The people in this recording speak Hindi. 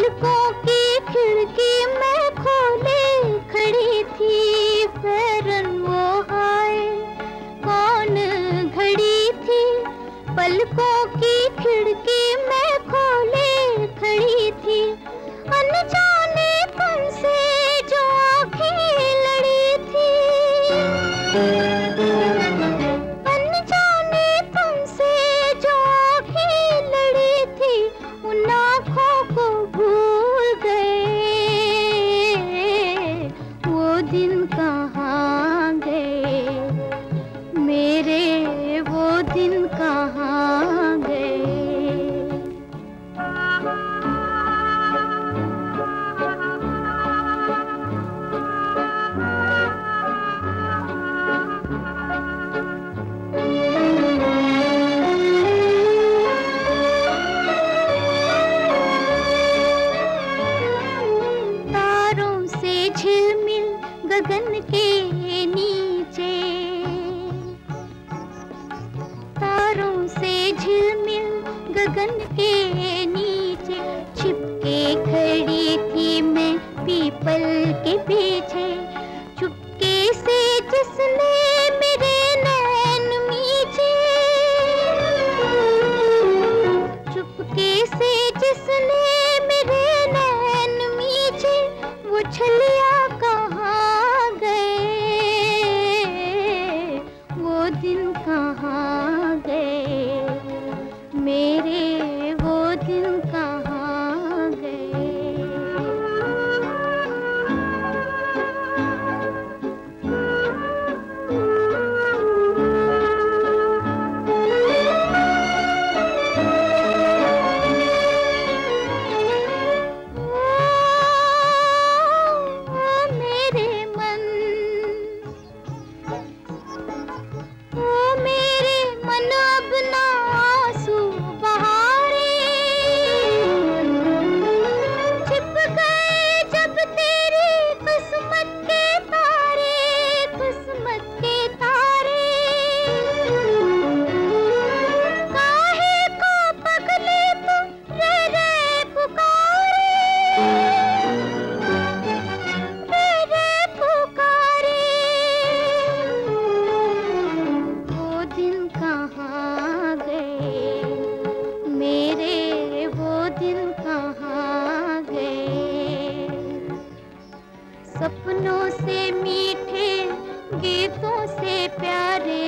जुल्फों की खिड़की में खोले खड़ी थी फेरन वो हाय। कौन घड़ी थी? पलकों दिन कहाँ गए? तारों से गगन के गगन के दिल का सपनों से मीठे गीतों से प्यारे।